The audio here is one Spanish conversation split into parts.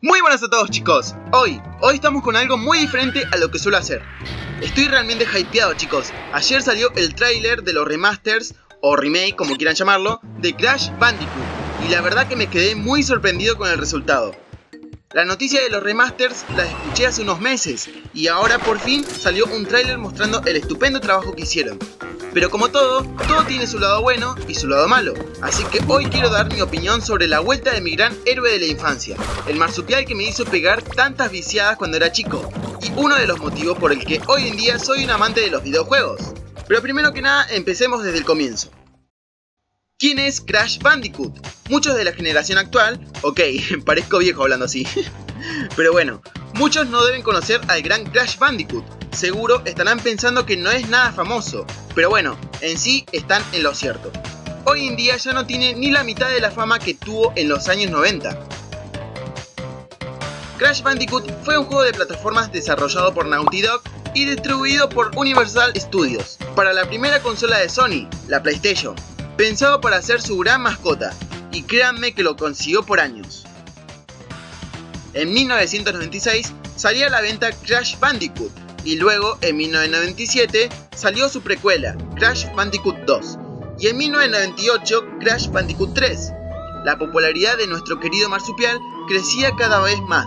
Muy buenas a todos chicos, hoy, hoy estamos con algo muy diferente a lo que suelo hacer. Estoy realmente hypeado chicos, ayer salió el tráiler de los remasters, o remake como quieran llamarlo, de Crash Bandicoot. Y la verdad que me quedé muy sorprendido con el resultado la noticia de los remasters la escuché hace unos meses y ahora por fin salió un tráiler mostrando el estupendo trabajo que hicieron. Pero como todo, todo tiene su lado bueno y su lado malo. Así que hoy quiero dar mi opinión sobre la vuelta de mi gran héroe de la infancia, el marsupial que me hizo pegar tantas viciadas cuando era chico, y uno de los motivos por el que hoy en día soy un amante de los videojuegos. Pero primero que nada, empecemos desde el comienzo. ¿Quién es Crash Bandicoot? Muchos de la generación actual, ok, parezco viejo hablando así, pero bueno, muchos no deben conocer al gran Crash Bandicoot, seguro estarán pensando que no es nada famoso, pero bueno, en sí están en lo cierto. Hoy en día ya no tiene ni la mitad de la fama que tuvo en los años 90. Crash Bandicoot fue un juego de plataformas desarrollado por Naughty Dog y distribuido por Universal Studios para la primera consola de Sony, la PlayStation, pensado para ser su gran mascota, y créanme que lo consiguió por años. En 1996 salía a la venta Crash Bandicoot, y luego en 1997 salió su precuela, Crash Bandicoot 2, y en 1998 Crash Bandicoot 3. La popularidad de nuestro querido marsupial crecía cada vez más,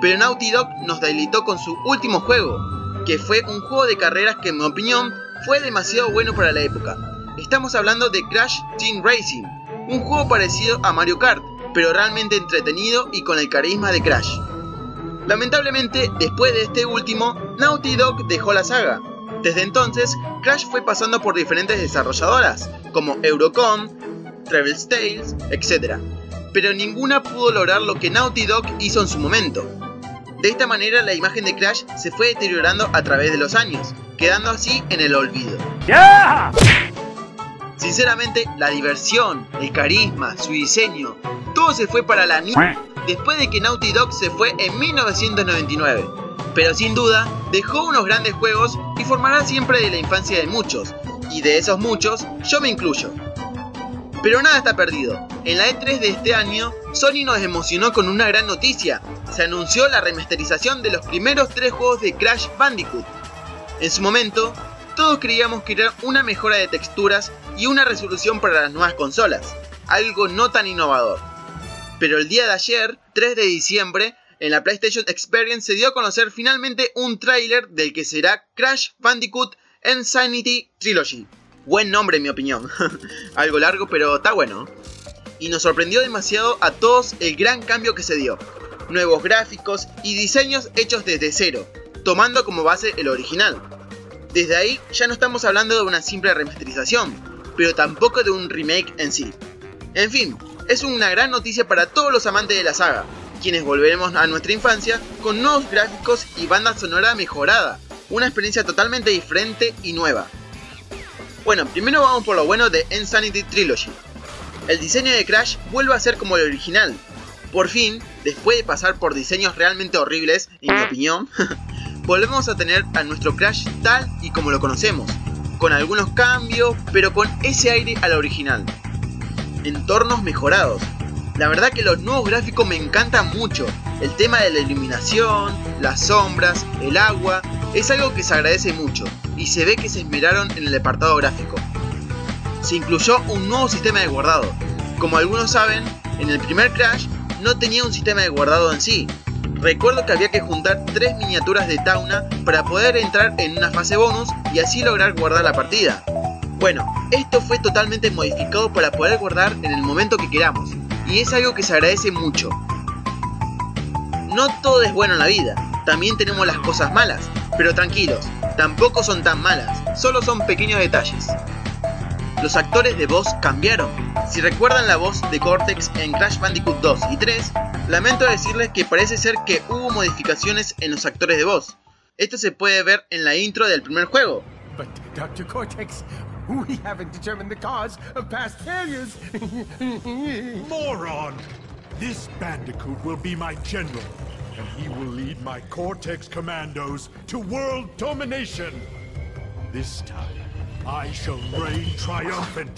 pero Naughty Dog nos deleitó con su último juego, que fue un juego de carreras que en mi opinión fue demasiado bueno para la época. Estamos hablando de Crash Team Racing, un juego parecido a Mario Kart, pero realmente entretenido y con el carisma de Crash. Lamentablemente, después de este último, Naughty Dog dejó la saga. Desde entonces, Crash fue pasando por diferentes desarrolladoras, como Eurocom, Travel's Tales, etc. Pero ninguna pudo lograr lo que Naughty Dog hizo en su momento. De esta manera, la imagen de Crash se fue deteriorando a través de los años, quedando así en el olvido. Sinceramente, la diversión, el carisma, su diseño, todo se fue para la niña después de que Naughty Dog se fue en 1999. Pero sin duda, dejó unos grandes juegos y formará siempre de la infancia de muchos, y de esos muchos, yo me incluyo. Pero nada está perdido. En la E3 de este año, Sony nos emocionó con una gran noticia. Se anunció la remasterización de los primeros tres juegos de Crash Bandicoot. En su momento, todos creíamos que era una mejora de texturas y una resolución para las nuevas consolas, algo no tan innovador. Pero el día de ayer, 3 de diciembre, en la PlayStation Experience se dio a conocer finalmente un tráiler del que será Crash Bandicoot Insanity Trilogy. Buen nombre en mi opinión. Algo largo pero está bueno. Y nos sorprendió demasiado a todos el gran cambio que se dio. Nuevos gráficos y diseños hechos desde cero, tomando como base el original. Desde ahí ya no estamos hablando de una simple remasterización, pero tampoco de un remake en sí. En fin, es una gran noticia para todos los amantes de la saga, quienes volveremos a nuestra infancia con nuevos gráficos y banda sonora mejorada, una experiencia totalmente diferente y nueva. Bueno, primero vamos por lo bueno de Insanity Trilogy. El diseño de Crash vuelve a ser como el original. Por fin, después de pasar por diseños realmente horribles, en mi opinión, volvemos a tener a nuestro Crash tal y como lo conocemos, con algunos cambios, pero con ese aire al original entornos mejorados. La verdad que los nuevos gráficos me encantan mucho. El tema de la iluminación, las sombras, el agua, es algo que se agradece mucho y se ve que se esmeraron en el apartado gráfico. Se incluyó un nuevo sistema de guardado. Como algunos saben, en el primer Crash no tenía un sistema de guardado en sí. Recuerdo que había que juntar tres miniaturas de Tauna para poder entrar en una fase bonus y así lograr guardar la partida. Bueno, esto fue totalmente modificado para poder guardar en el momento que queramos, y es algo que se agradece mucho. No todo es bueno en la vida, también tenemos las cosas malas, pero tranquilos, tampoco son tan malas, solo son pequeños detalles. Los actores de voz cambiaron. Si recuerdan la voz de Cortex en Crash Bandicoot 2 y 3, lamento decirles que parece ser que hubo modificaciones en los actores de voz. Esto se puede ver en la intro del primer juego. Cortex, We haven't determined the cause of past failures. Moron! This Bandicoot will be my general, and he will lead my Cortex commandos to world domination. This time, I shall reign triumphant.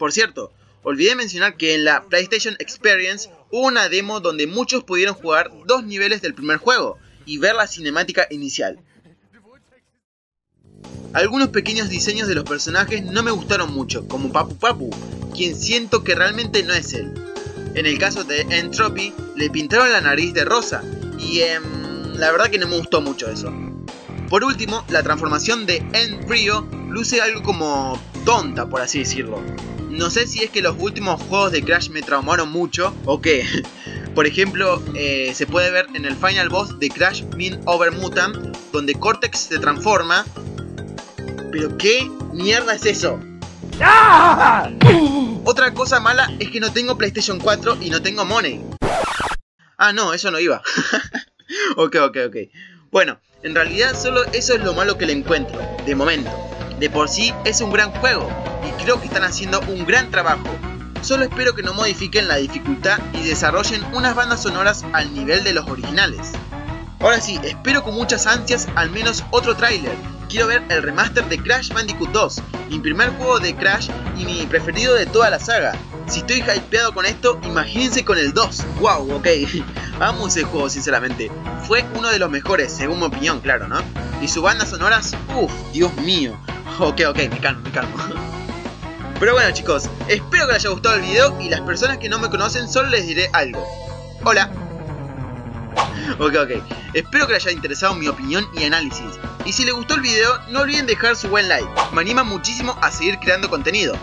Por cierto, olvidé mencionar que en la PlayStation Experience hubo una demo donde muchos pudieron jugar dos niveles del primer juego y ver la cinemática inicial. Algunos pequeños diseños de los personajes no me gustaron mucho, como Papu Papu, quien siento que realmente no es él. En el caso de Entropy, le pintaron la nariz de rosa, y eh, la verdad que no me gustó mucho eso. Por último, la transformación de Rio luce algo como tonta, por así decirlo. No sé si es que los últimos juegos de Crash me traumaron mucho o qué. Por ejemplo, eh, se puede ver en el final boss de Crash Min Over Mutant, donde Cortex se transforma. Pero ¿qué mierda es eso? Otra cosa mala es que no tengo PlayStation 4 y no tengo Money. Ah, no, eso no iba. ok, ok, ok. Bueno, en realidad solo eso es lo malo que le encuentro, de momento. De por sí es un gran juego, y creo que están haciendo un gran trabajo. Solo espero que no modifiquen la dificultad y desarrollen unas bandas sonoras al nivel de los originales. Ahora sí, espero con muchas ansias al menos otro tráiler. Quiero ver el remaster de Crash Bandicoot 2, mi primer juego de Crash y mi preferido de toda la saga. Si estoy hypeado con esto, imagínense con el 2. Wow, ok. Amo ese juego, sinceramente. Fue uno de los mejores, según mi opinión, claro, ¿no? Y sus bandas sonoras, uff, Dios mío. Ok, ok, me calmo, me calmo. Pero bueno chicos, espero que les haya gustado el video y las personas que no me conocen solo les diré algo. Hola. Ok, ok. Espero que les haya interesado mi opinión y análisis. Y si les gustó el video, no olviden dejar su buen like. Me anima muchísimo a seguir creando contenido.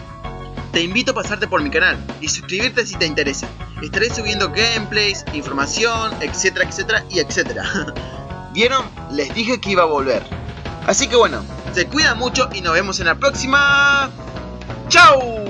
Te invito a pasarte por mi canal y suscribirte si te interesa. Estaré subiendo gameplays, información, etcétera, etcétera y etcétera. ¿Vieron? Les dije que iba a volver. Así que bueno, se cuidan mucho y nos vemos en la próxima. ¡Chao!